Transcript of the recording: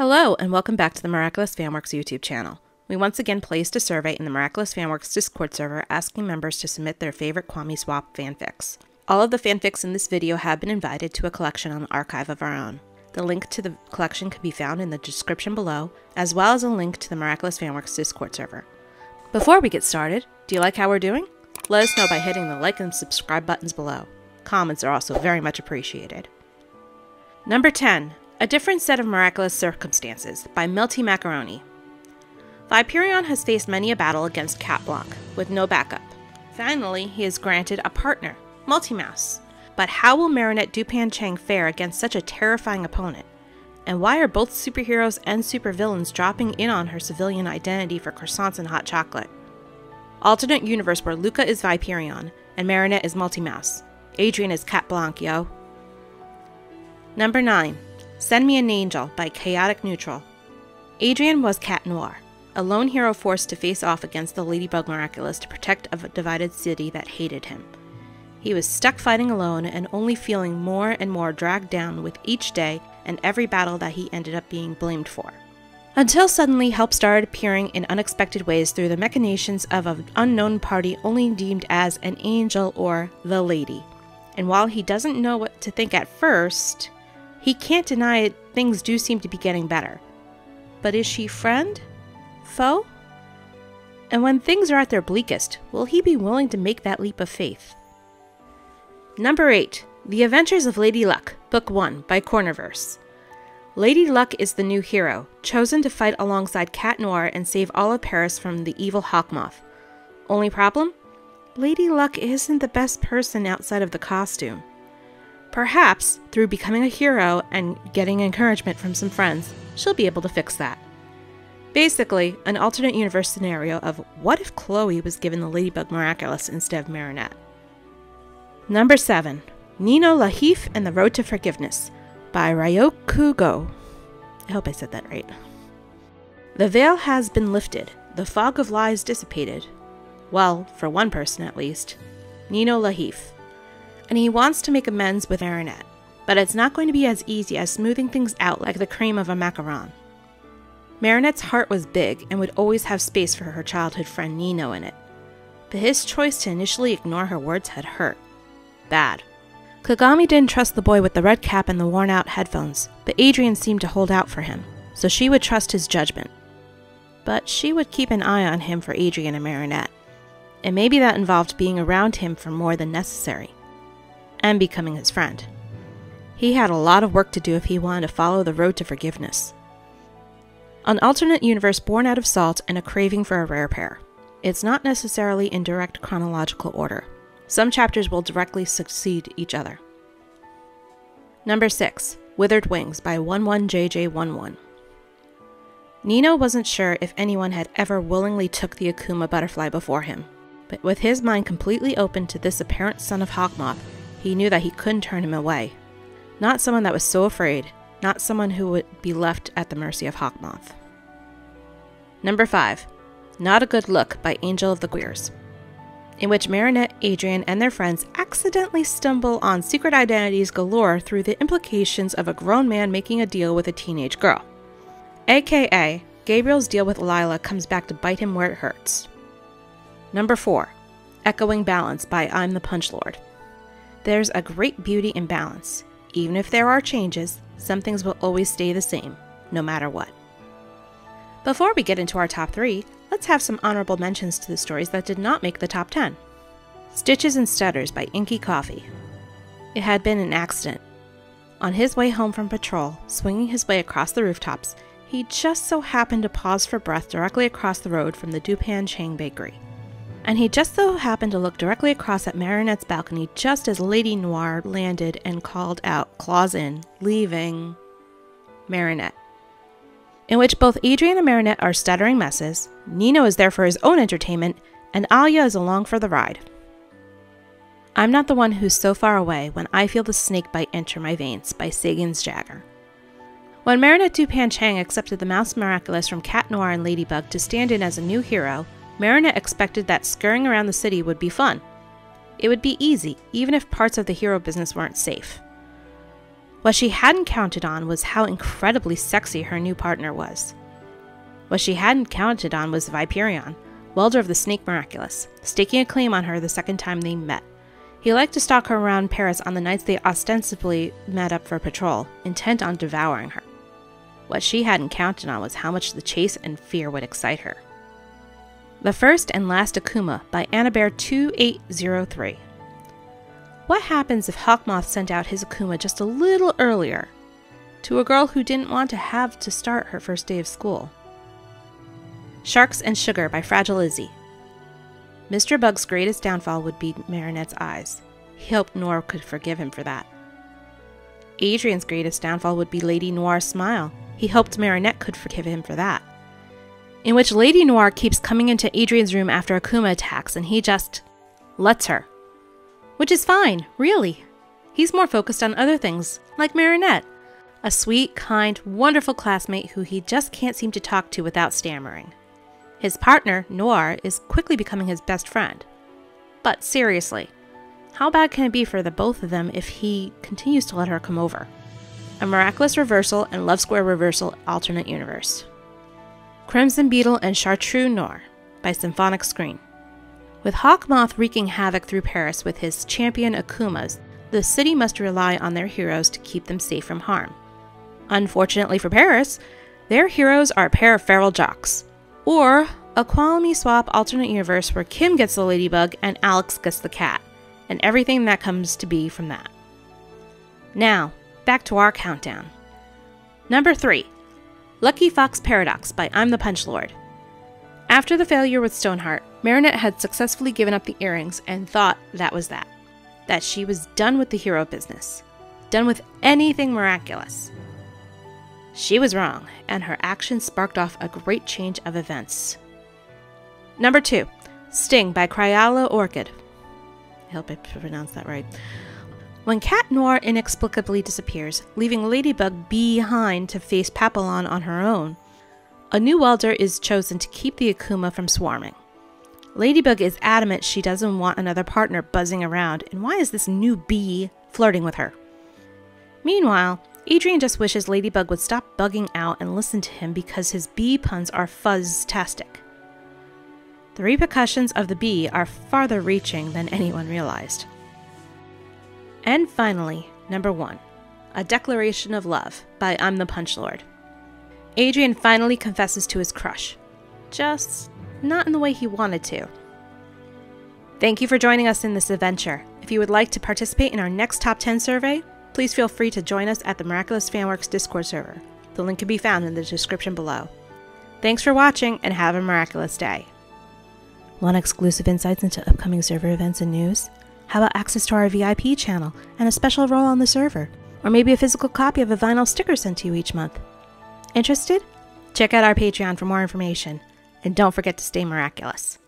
Hello, and welcome back to the Miraculous Fanworks YouTube channel. We once again placed a survey in the Miraculous Fanworks Discord server asking members to submit their favorite Kwami Swap fanfics. All of the fanfics in this video have been invited to a collection on the archive of our own. The link to the collection can be found in the description below, as well as a link to the Miraculous Fanworks Discord server. Before we get started, do you like how we're doing? Let us know by hitting the like and subscribe buttons below. Comments are also very much appreciated. Number 10 A Different Set of Miraculous Circumstances by Melty Macaroni. Viperion has faced many a battle against Cat Blanc, with no backup. Finally, he is granted a partner, Multimouse. But how will Marinette Dupain-Cheng fare against such a terrifying opponent? And why are both superheroes and supervillains dropping in on her civilian identity for croissants and hot chocolate? Alternate universe where Luka is Viperion and Marinette is Multimouse. Adrien is Cat Blanc, yo. Number 9. Send Me an Angel by Chaotic Neutral. Adrien was Cat Noir, a lone hero forced to face off against the Ladybug Miraculous to protect a divided city that hated him. He was stuck fighting alone and only feeling more and more dragged down with each day and every battle that he ended up being blamed for. Until suddenly help started appearing in unexpected ways through the machinations of an unknown party only deemed as an angel or the lady. And while he doesn't know what to think at first, he can't deny it, things do seem to be getting better. But is she friend? Foe? And when things are at their bleakest, will he be willing to make that leap of faith? Number 8 The Adventures of Lady Luck, Book 1 by Cornerverse. Lady Luck is the new hero, chosen to fight alongside Cat Noir and save all of Paris from the evil Hawkmoth. Only problem? Lady Luck isn't the best person outside of the costume. Perhaps, through becoming a hero and getting encouragement from some friends, she'll be able to fix that. Basically, an alternate universe scenario of what if Chloe was given the Ladybug Miraculous instead of Marinette? Number 7 Nino Lahiffe and the Road to Forgiveness by Ryoku Go. I hope I said that right. The veil has been lifted, the fog of lies dissipated. Well, for one person at least, Nino Lahiffe. And he wants to make amends with Marinette, but it's not going to be as easy as smoothing things out like the cream of a macaron. Marinette's heart was big and would always have space for her childhood friend Nino in it. But his choice to initially ignore her words had hurt. Bad. Kagami didn't trust the boy with the red cap and the worn out headphones, but Adrien seemed to hold out for him, so she would trust his judgment. But she would keep an eye on him for Adrien and Marinette. And maybe that involved being around him for more than necessary, and becoming his friend. He had a lot of work to do if he wanted to follow the road to forgiveness. An alternate universe born out of salt and a craving for a rare pair. It's not necessarily in direct chronological order. Some chapters will directly succeed each other. Number 6 Withered Wings by 11JJ11. Nino wasn't sure if anyone had ever willingly took the Akuma butterfly before him, but with his mind completely open to this apparent son of Hawkmoth, he knew that he couldn't turn him away. Not someone that was so afraid, not someone who would be left at the mercy of Hawkmoth. Number 5 Not a Good Look by Angel of the Queers, in which Marinette, Adrien, and their friends accidentally stumble on secret identities galore through the implications of a grown man making a deal with a teenage girl. AKA, Gabriel's deal with Lila comes back to bite him where it hurts. Number 4 Echoing Balance by I'm the Punch Lord. There's a great beauty in balance. Even if there are changes, some things will always stay the same, no matter what. Before we get into our top three, let's have some honorable mentions to the stories that did not make the top 10. Stitches and Stutters by Inky Coffee. It had been an accident. On his way home from patrol, swinging his way across the rooftops, he just so happened to pause for breath directly across the road from the Dupain-Cheng Bakery. And he just so happened to look directly across at Marinette's balcony just as Lady Noir landed and called out, Claws in, leaving Marinette. In which both Adrien and Marinette are stuttering messes, Nino is there for his own entertainment, and Alya is along for the ride. I'm not the one who's so far away when I feel the snake bite enter my veins by Sagan's Jagger. When Marinette Dupain-Cheng accepted the Mouse Miraculous from Cat Noir and Ladybug to stand in as a new hero, Marinette expected that scurrying around the city would be fun. It would be easy, even if parts of the hero business weren't safe. What she hadn't counted on was how incredibly sexy her new partner was. What she hadn't counted on was Viperion, welder of the Snake Miraculous, staking a claim on her the second time they met. He liked to stalk her around Paris on the nights they ostensibly met up for patrol, intent on devouring her. What she hadn't counted on was how much the chase and fear would excite her. The First and Last Akuma by Anabear 2803. What happens if Hawkmoth sent out his Akuma just a little earlier to a girl who didn't want to have to start her first day of school? Sharks and Sugar by Fragile Izzy. Mr. Bug's greatest downfall would be Marinette's eyes. He hoped Noir could forgive him for that. Adrien's greatest downfall would be Lady Noir's smile. He hoped Marinette could forgive him for that. In which Lady Noir keeps coming into Adrien's room after Akuma attacks and he just lets her. Which is fine, really. He's more focused on other things, like Marinette, a sweet, kind, wonderful classmate who he just can't seem to talk to without stammering. His partner, Noir, is quickly becoming his best friend. But seriously, how bad can it be for the both of them if he continues to let her come over? A Miraculous Reversal and Love Square Reversal alternate universe. Crimson Beetle and Chartreuse Noir by Symphonic Screen. With Hawkmoth wreaking havoc through Paris with his champion Akumas, the city must rely on their heroes to keep them safe from harm. Unfortunately for Paris, their heroes are a pair of feral jocks, or a Kwami Swap alternate universe where Kim gets the ladybug and Alex gets the cat, and everything that comes to be from that. Now, back to our countdown. Number 3 Lucky Fox Paradox by I'm the Punch Lord. After the failure with Stoneheart, Marinette had successfully given up the earrings and thought that was that. That she was done with the hero business, done with anything miraculous. She was wrong, and her actions sparked off a great change of events. Number two, Sting by Kryalla Orchid. I hope I pronounced that right. When Cat Noir inexplicably disappears, leaving Ladybug behind to face Papillon on her own, a new welder is chosen to keep the Akuma from swarming. Ladybug is adamant she doesn't want another partner buzzing around, and why is this new bee flirting with her? Meanwhile, Adrien just wishes Ladybug would stop bugging out and listen to him because his bee puns are fuzztastic. The repercussions of the bee are farther reaching than anyone realized. And finally, number one A Declaration of Love by I'm the Punch Lord. Adrien finally confesses to his crush, just not in the way he wanted to. Thank you for joining us in this adventure. If you would like to participate in our next top 10 survey, please feel free to join us at the Miraculous Fanworks Discord server. The link can be found in the description below. Thanks for watching and have a miraculous day. Want exclusive insights into upcoming server events and news? How about access to our VIP channel and a special role on the server? Or maybe a physical copy of a vinyl sticker sent to you each month? Interested? Check out our Patreon for more information. And don't forget to stay miraculous.